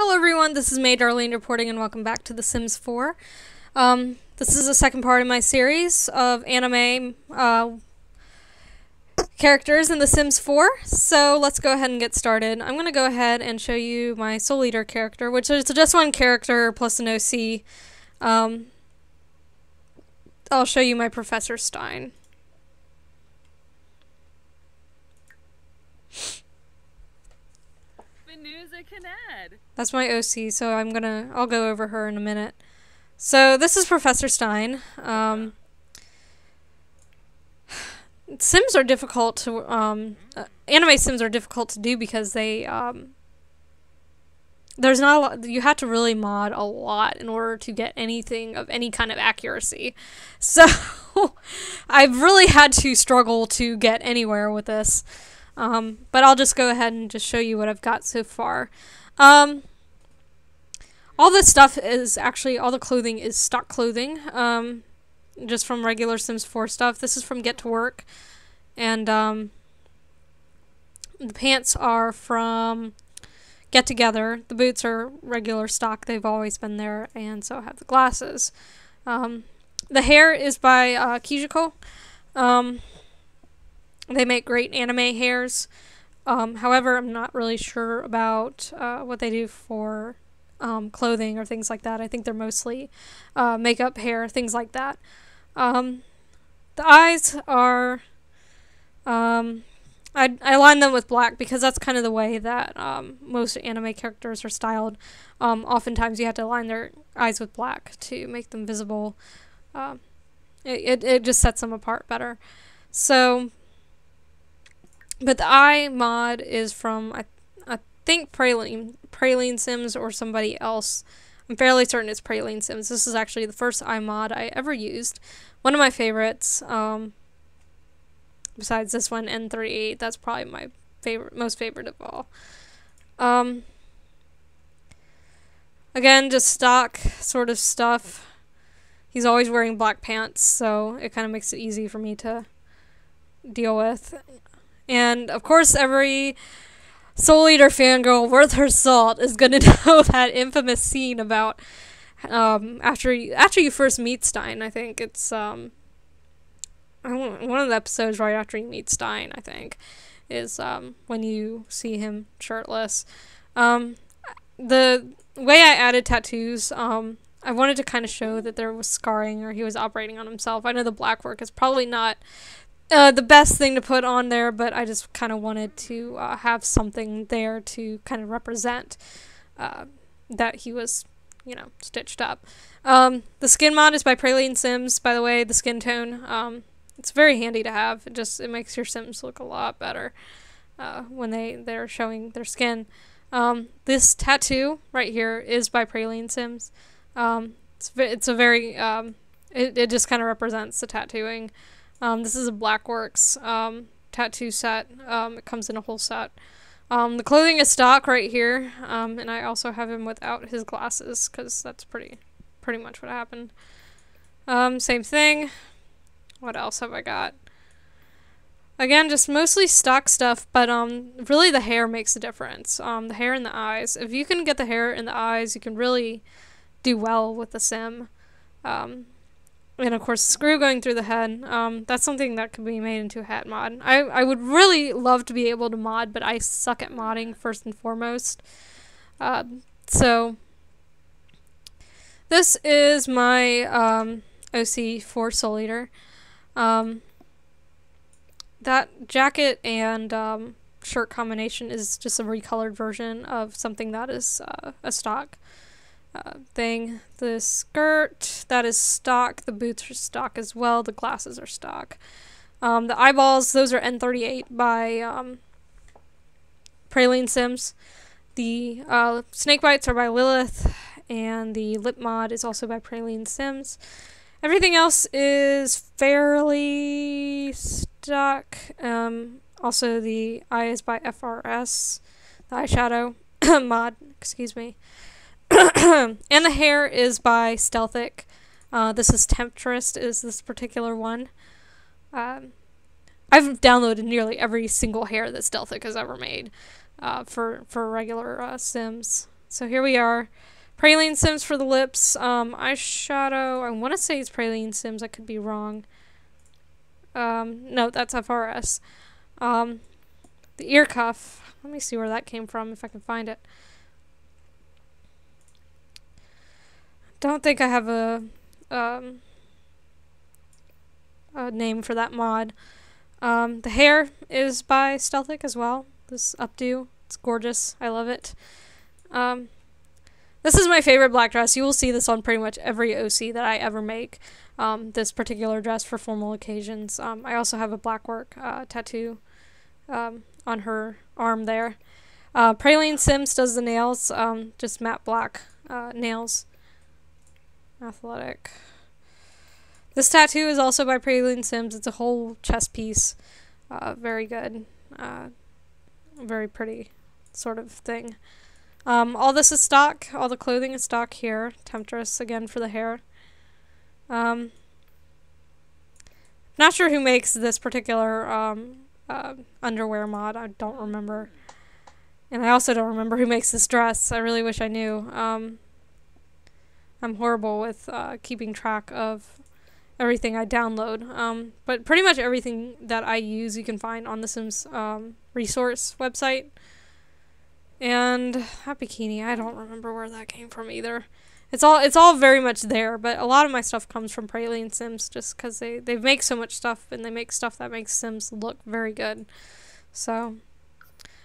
Hello everyone, this is Major Arlene reporting and welcome back to The Sims 4. Um, this is the second part of my series of anime uh, characters in The Sims 4. So let's go ahead and get started. I'm going to go ahead and show you my Soul Eater character, which is just one character plus an OC. Um, I'll show you my Professor Stein. That's my OC, so I'm gonna, I'll go over her in a minute. So this is Professor Stein. Um, sims are difficult to, um, uh, anime sims are difficult to do because they, um, there's not a lot, you have to really mod a lot in order to get anything of any kind of accuracy. So I've really had to struggle to get anywhere with this. Um, but I'll just go ahead and just show you what I've got so far. Um, all this stuff is actually, all the clothing is stock clothing, um, just from regular Sims 4 stuff. This is from Get to Work. And um, the pants are from Get Together. The boots are regular stock. They've always been there. And so have the glasses. Um, the hair is by uh, Kijiko. They make great anime hairs. Um, however, I'm not really sure about uh, what they do for um, clothing or things like that. I think they're mostly uh, makeup, hair, things like that. Um, the eyes are. Um, I, I line them with black because that's kind of the way that um, most anime characters are styled. Um, oftentimes, you have to line their eyes with black to make them visible. it, it, it just sets them apart better. So, but the eye mod is from, I, I think, Praline, Praline Sims or somebody else. I'm fairly certain it's Praline Sims. This is actually the first eye mod I ever used. One of my favorites, um, besides this one, N38. That's probably my favorite, most favorite of all. Um, again, just stock sort of stuff. He's always wearing black pants, so it kind of makes it easy for me to deal with. And of course, every Soul Eater fangirl worth her salt is gonna know that infamous scene about um, after you, after you first meet Stein. I think it's um, one of the episodes right after you meet Stein. I think is um, when you see him shirtless. Um, the way I added tattoos, um, I wanted to kind of show that there was scarring or he was operating on himself. I know the black work is probably not uh, the best thing to put on there, but I just kind of wanted to uh, have something there to kind of represent uh, that he was, you know, stitched up. Um, the skin mod is by Praline Sims, by the way, the skin tone. Um, it's very handy to have. It just it makes your Sims look a lot better uh, when they they're showing their skin. Um, this tattoo right here is by Praline Sims. Um, it's it's a very um, it it just kind of represents the tattooing. Um, this is a Blackworks um, tattoo set. Um, it comes in a whole set. Um, the clothing is stock right here, um, and I also have him without his glasses because that's pretty, pretty much what happened. Um, same thing. What else have I got? Again, just mostly stock stuff, but really the hair makes a difference. The hair and the eyes. If you can get the hair and the eyes, you can really do well with the sim. Um, and of course screw going through the head. Um, that's something that could be made into a hat mod. I, I would really love to be able to mod but I suck at modding first and foremost. Uh, so this is my um, OC for Soul Eater. Um, that jacket and um, shirt combination is just a recolored version of something that is uh, a stock thing. The skirt, that is stock. The boots are stock as well. The glasses are stock. Um, the eyeballs, those are N38 by um, Praline Sims. The uh, snake bites are by Lilith, and the lip mod is also by Praline Sims. Everything else is fairly stock. Um, also, the eye is by FRS, the eyeshadow mod, excuse me. and the hair is by Stealthic. Uh, this is Temptress, is this particular one. Um, I've downloaded nearly every single hair that Stealthic has ever made uh, for, for regular uh, Sims. So here we are. Praline Sims for the lips. Um, eyeshadow. I want to say it's Praline Sims. I could be wrong. Um, no, that's FRS. Um, the ear cuff. Let me see where that came from if I can find it. Don't think I have a um, a name for that mod. Um, the hair is by Stealthic as well. This updo. It's gorgeous. I love it. Um, this is my favorite black dress. You will see this on pretty much every OC that I ever make. Um, this particular dress for formal occasions. Um, I also have a black work uh, tattoo um, on her arm there. Uh, Praline Sims does the nails, um, just matte black uh, nails. Athletic. This tattoo is also by Praline Sims. It's a whole chest piece. Uh, very good. Uh, very pretty sort of thing. Um, all this is stock. All the clothing is stock here. Temptress again for the hair. Um, not sure who makes this particular um, uh, underwear mod. I don't remember. And I also don't remember who makes this dress. I really wish I knew. Um, I'm horrible with uh, keeping track of everything I download. Um, but pretty much everything that I use you can find on the Sims um, resource website. And that bikini, I don't remember where that came from either. It's all it's all very much there, but a lot of my stuff comes from Praline Sims just because they, they make so much stuff and they make stuff that makes Sims look very good. So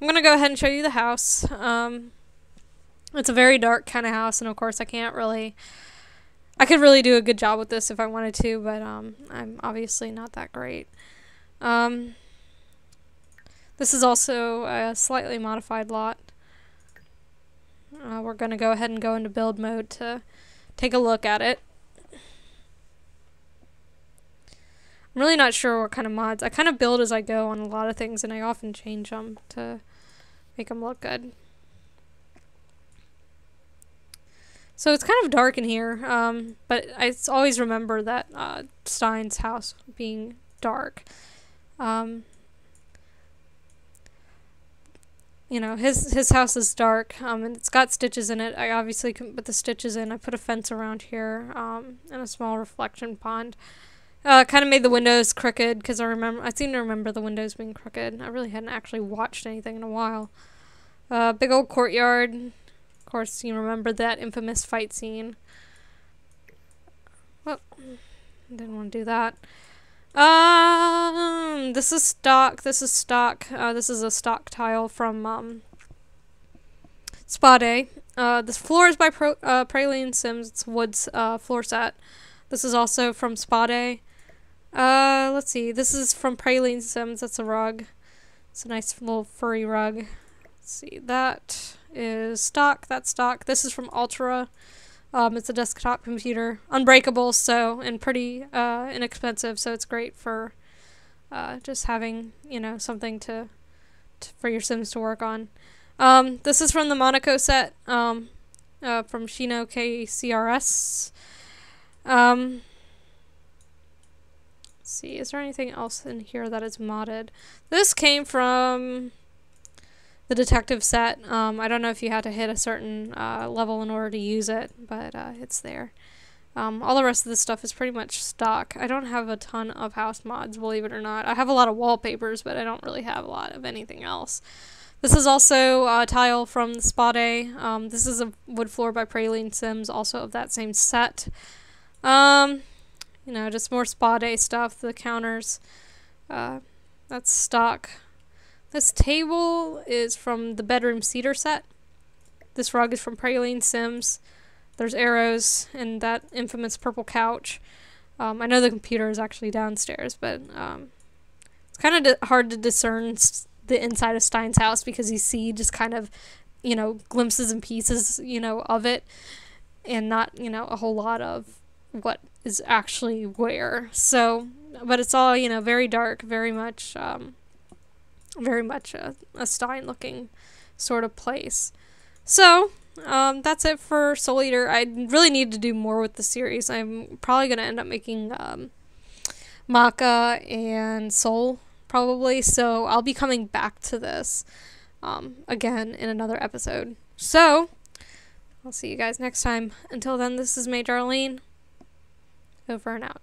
I'm gonna go ahead and show you the house. Um, it's a very dark kind of house, and of course I can't really I could really do a good job with this if I wanted to, but um, I'm obviously not that great. Um, this is also a slightly modified lot. Uh, we're going to go ahead and go into build mode to take a look at it. I'm really not sure what kind of mods. I kind of build as I go on a lot of things, and I often change them to make them look good. So it's kind of dark in here, um, but I always remember that uh, Stein's house being dark. Um, you know, his his house is dark, um, and it's got stitches in it. I obviously couldn't put the stitches in. I put a fence around here, um, and a small reflection pond. Uh, kind of made the windows crooked because I remember I seem to remember the windows being crooked. I really hadn't actually watched anything in a while. Uh, big old courtyard course, you remember that infamous fight scene. Well, didn't want to do that. Um, this is stock. This is stock. Uh, this is a stock tile from um, Spa Day. Uh, this floor is by Pro, uh, Praline Sims. It's Wood's uh, floor set. This is also from Spa Day. Uh, let's see. This is from Praline Sims. That's a rug. It's a nice little furry rug. Let's see. That is stock. That's stock. This is from Ultra. Um, it's a desktop computer, unbreakable, so and pretty uh, inexpensive. So it's great for uh, just having you know something to, to, for your Sims to work on. Um, this is from the Monaco set um, uh, from Shino KCRS. Um, see, is there anything else in here that is modded? This came from the detective set. Um, I don't know if you had to hit a certain uh, level in order to use it, but uh, it's there. Um, all the rest of this stuff is pretty much stock. I don't have a ton of house mods, believe it or not. I have a lot of wallpapers, but I don't really have a lot of anything else. This is also a tile from the Spa Day. Um, this is a wood floor by Praline Sims, also of that same set. Um, you know, just more Spa Day stuff. The counters, uh, that's stock. This table is from the bedroom cedar set. This rug is from Praline Sims. There's arrows and that infamous purple couch. Um, I know the computer is actually downstairs, but um, it's kind of hard to discern the inside of Stein's house because you see just kind of, you know, glimpses and pieces, you know, of it, and not, you know, a whole lot of what is actually where. So, but it's all, you know, very dark, very much um, very much a, a Stein looking sort of place. So, um, that's it for Soul Eater. I really need to do more with the series. I'm probably going to end up making um, Maka and Soul, probably. So, I'll be coming back to this um, again in another episode. So, I'll see you guys next time. Until then, this is Major Arlene. Over and out.